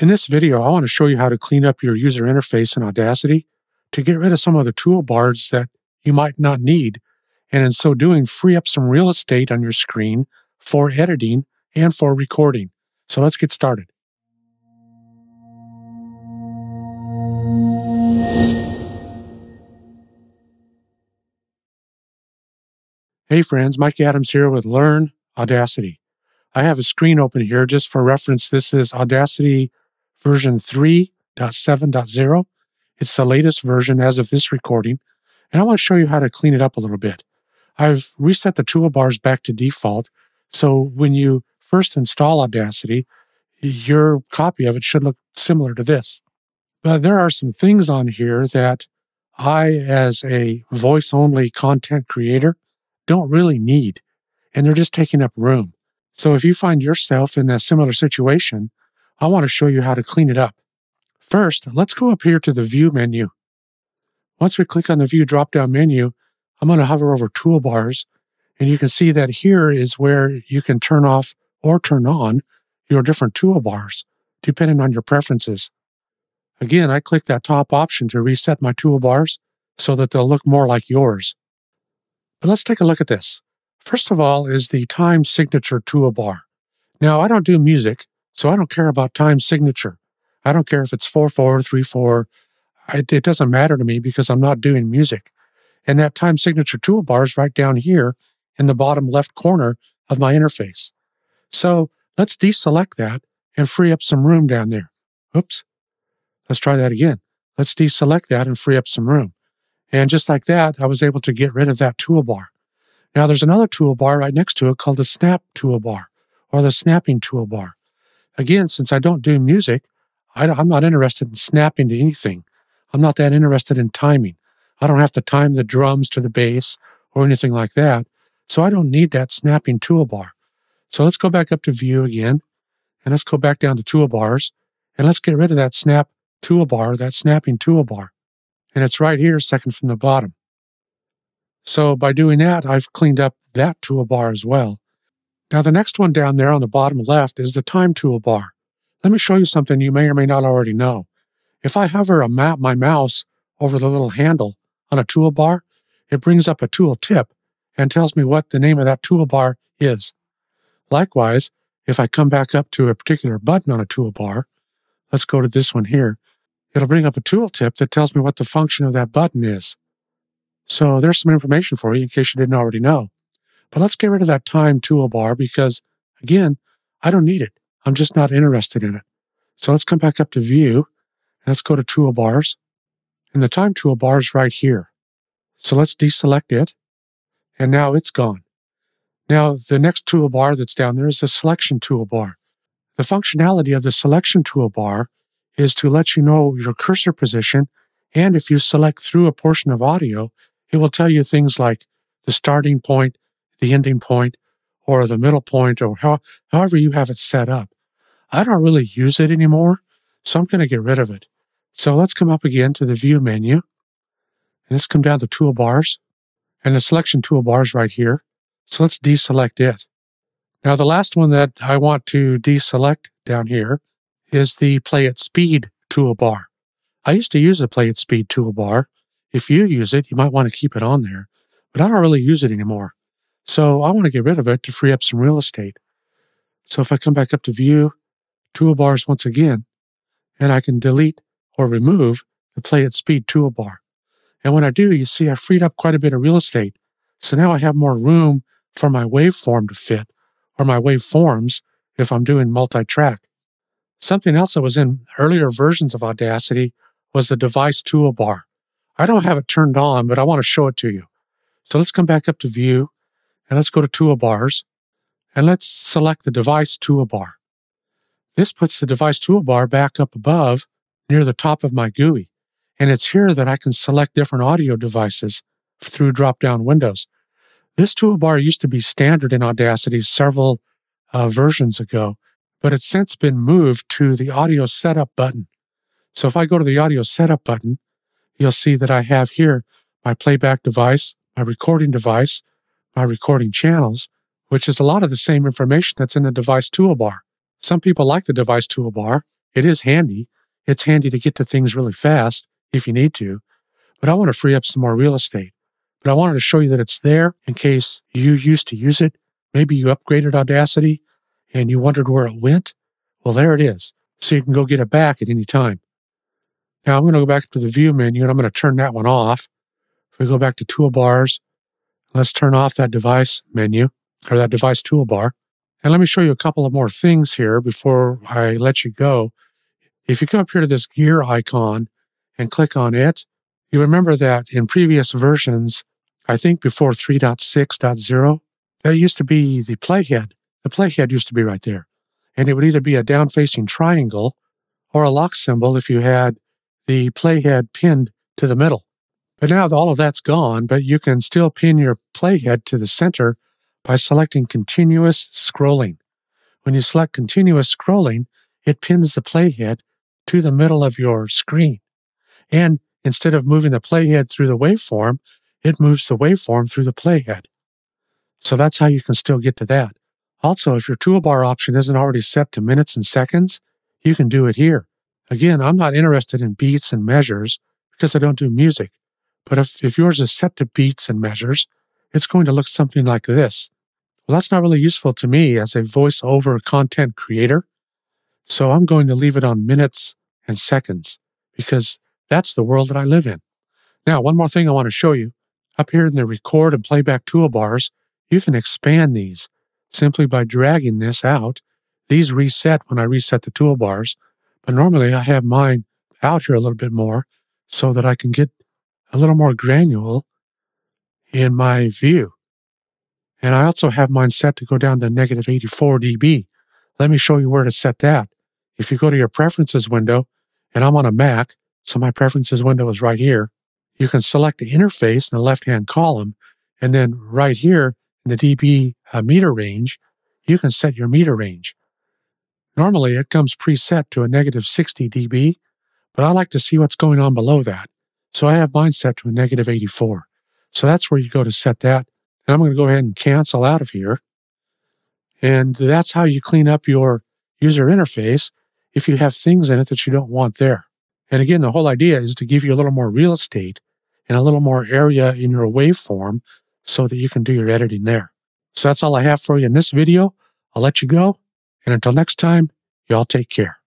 In this video, I want to show you how to clean up your user interface in Audacity to get rid of some of the toolbars that you might not need, and in so doing, free up some real estate on your screen for editing and for recording. So let's get started. Hey friends, Mike Adams here with Learn Audacity. I have a screen open here just for reference. This is Audacity version 3.7.0. It's the latest version as of this recording, and I want to show you how to clean it up a little bit. I've reset the toolbars back to default, so when you first install Audacity, your copy of it should look similar to this. But there are some things on here that I, as a voice only content creator, don't really need, and they're just taking up room. So if you find yourself in a similar situation, I want to show you how to clean it up. First, let's go up here to the View menu. Once we click on the View drop down menu, I'm going to hover over Toolbars, and you can see that here is where you can turn off or turn on your different toolbars, depending on your preferences. Again, I click that top option to reset my toolbars so that they'll look more like yours. But let's take a look at this. First of all is the time signature toolbar. Now, I don't do music, so I don't care about time signature. I don't care if it's 4 4, 3 4. it doesn't matter to me because I'm not doing music. And that time signature toolbar is right down here in the bottom left corner of my interface. So let's deselect that and free up some room down there. Oops. Let's try that again. Let's deselect that and free up some room. And just like that, I was able to get rid of that toolbar. Now there's another toolbar right next to it called the snap toolbar or the snapping toolbar. Again, since I don't do music, I am not interested in snapping to anything. I'm not that interested in timing. I don't have to time the drums to the bass or anything like that. So I don't need that snapping toolbar. So let's go back up to view again and let's go back down to toolbars and let's get rid of that snap toolbar, that snapping toolbar and it's right here, second from the bottom. So by doing that, I've cleaned up that toolbar as well. Now the next one down there on the bottom left is the time toolbar. Let me show you something you may or may not already know. If I hover a map, my mouse over the little handle on a toolbar, it brings up a tool tip and tells me what the name of that toolbar is. Likewise, if I come back up to a particular button on a toolbar, let's go to this one here, it'll bring up a tooltip that tells me what the function of that button is. So there's some information for you in case you didn't already know. But let's get rid of that time toolbar because, again, I don't need it. I'm just not interested in it. So let's come back up to view. Let's go to toolbars. And the time toolbar is right here. So let's deselect it. And now it's gone. Now, the next toolbar that's down there is the selection toolbar. The functionality of the selection toolbar is to let you know your cursor position. And if you select through a portion of audio, it will tell you things like the starting point, the ending point, or the middle point, or how, however you have it set up. I don't really use it anymore, so I'm going to get rid of it. So let's come up again to the view menu. And let's come down to toolbars. And the selection toolbars right here. So let's deselect it. Now, the last one that I want to deselect down here is the Play at Speed toolbar. I used to use the Play at Speed toolbar. If you use it, you might want to keep it on there, but I don't really use it anymore. So I want to get rid of it to free up some real estate. So if I come back up to View, Toolbars once again, and I can delete or remove the Play at Speed toolbar. And when I do, you see I freed up quite a bit of real estate. So now I have more room for my waveform to fit or my waveforms if I'm doing multi-track. Something else that was in earlier versions of Audacity was the device toolbar. I don't have it turned on, but I want to show it to you. So let's come back up to view and let's go to toolbars and let's select the device toolbar. This puts the device toolbar back up above near the top of my GUI. And it's here that I can select different audio devices through drop down windows. This toolbar used to be standard in Audacity several uh, versions ago, but it's since been moved to the audio setup button. So if I go to the audio setup button, you'll see that I have here my playback device, my recording device, my recording channels, which is a lot of the same information that's in the device toolbar. Some people like the device toolbar It is handy. It's handy to get to things really fast if you need to, but I want to free up some more real estate. But I wanted to show you that it's there in case you used to use it. Maybe you upgraded Audacity and you wondered where it went. Well, there it is. So you can go get it back at any time. Now I'm going to go back to the view menu and I'm going to turn that one off. If we go back to toolbars, let's turn off that device menu or that device toolbar. And let me show you a couple of more things here before I let you go. If you come up here to this gear icon and click on it, you remember that in previous versions, I think before 3.6.0, that used to be the playhead. The playhead used to be right there. And it would either be a down facing triangle or a lock symbol if you had the playhead pinned to the middle. But now all of that's gone, but you can still pin your playhead to the center by selecting continuous scrolling. When you select continuous scrolling, it pins the playhead to the middle of your screen. And instead of moving the playhead through the waveform, it moves the waveform through the playhead. So that's how you can still get to that. Also, if your toolbar option isn't already set to minutes and seconds, you can do it here. Again, I'm not interested in beats and measures because I don't do music. But if, if yours is set to beats and measures, it's going to look something like this. Well, that's not really useful to me as a voiceover content creator. So I'm going to leave it on minutes and seconds because that's the world that I live in. Now, one more thing I want to show you. Up here in the record and playback toolbars, you can expand these simply by dragging this out. These reset when I reset the toolbars, but normally I have mine out here a little bit more so that I can get a little more granular in my view. And I also have mine set to go down to negative 84 dB. Let me show you where to set that. If you go to your preferences window, and I'm on a Mac, so my preferences window is right here, you can select the interface in the left hand column. And then right here in the dB uh, meter range, you can set your meter range. Normally it comes preset to a negative 60 dB, but I like to see what's going on below that. So I have mine set to a negative 84. So that's where you go to set that. And I'm going to go ahead and cancel out of here. And that's how you clean up your user interface if you have things in it that you don't want there. And again, the whole idea is to give you a little more real estate and a little more area in your waveform so that you can do your editing there. So that's all I have for you in this video. I'll let you go. And until next time, y'all take care.